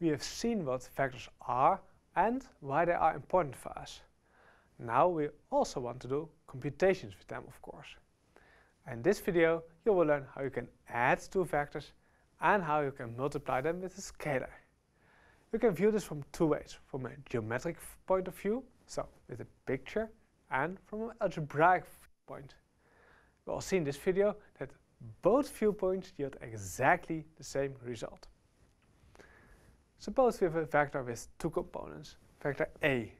we have seen what vectors are and why they are important for us. Now we also want to do computations with them, of course. In this video you will learn how you can add two vectors and how you can multiply them with a scalar. You can view this from two ways, from a geometric point of view, so with a picture, and from an algebraic point. We will see in this video that both viewpoints yield exactly the same result. Suppose we have a vector with two components, vector A.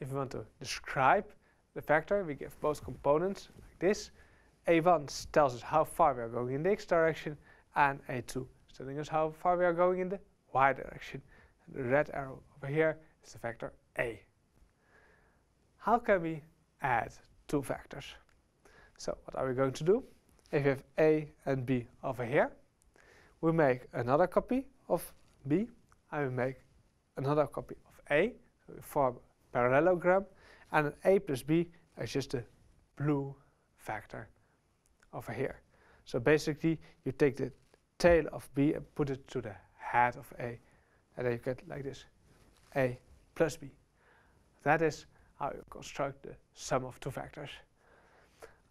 If we want to describe the vector, we give both components like this. A1 tells us how far we are going in the x direction, and A2 is telling us how far we are going in the y direction. And the red arrow over here is the vector A. How can we add two vectors? So what are we going to do? If we have A and B over here, we make another copy of B I will make another copy of A, so form parallelogram, and an A plus B is just a blue vector over here. So basically you take the tail of B and put it to the head of A, and then you get like this, A plus B. That is how you construct the sum of two vectors.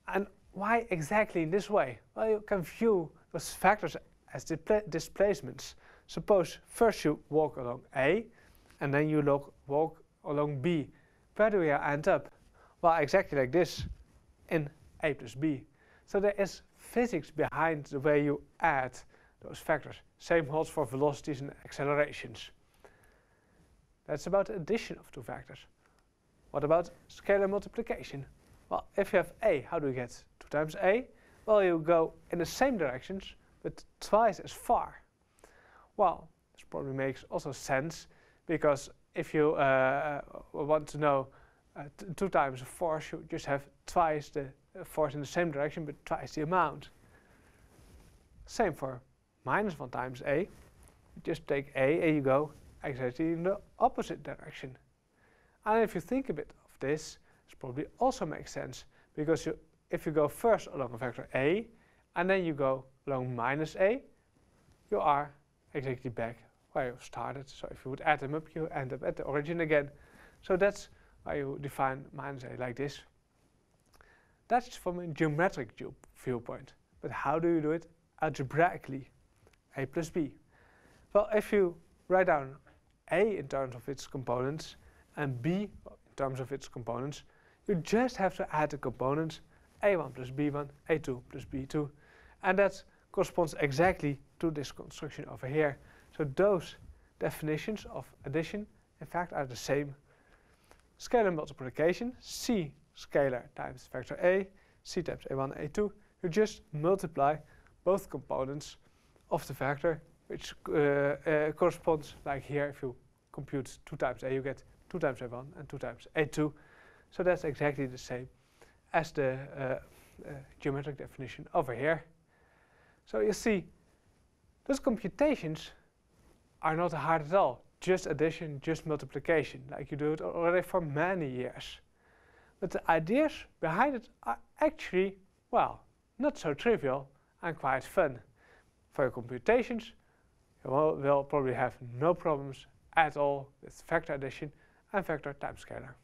And why exactly in this way? Well, you can view those vectors as displacements. Suppose first you walk along A and then you look, walk along B. Where do you end up? Well, exactly like this in A plus B. So there is physics behind the way you add those vectors. Same holds for velocities and accelerations. That's about addition of two vectors. What about scalar multiplication? Well, if you have A, how do you get 2 times A? Well, you go in the same directions, but twice as far. Well, this probably makes also sense because if you uh, uh want to know uh, two times a force, you just have twice the uh, force in the same direction, but twice the amount. Same for minus 1 times a. You just take a and you go exactly in the opposite direction. And if you think a bit of this, this probably also makes sense because you, if you go first along a vector a and then you go along minus a, you are exactly back where you started. So if you would add them up, you end up at the origin again. So that's why you define minus a like this. That's from a geometric viewpoint. But how do you do it algebraically? a plus b. Well, if you write down a in terms of its components and b in terms of its components, you just have to add the components a1 plus b1, a2 plus b2. And that corresponds exactly to this construction over here. So those definitions of addition in fact are the same. Scalar multiplication, C scalar times vector A, C times A1, A2, you just multiply both components of the vector, which uh, uh, corresponds like here, if you compute 2 times A, you get 2 times A1 and 2 times A2. So that's exactly the same as the uh, uh geometric definition over here. So you see, those computations are not hard at all. Just addition, just multiplication, like you do it already for many years. But the ideas behind it are actually, well, not so trivial and quite fun. For your computations, you will, will probably have no problems at all with vector addition and vector times scalar.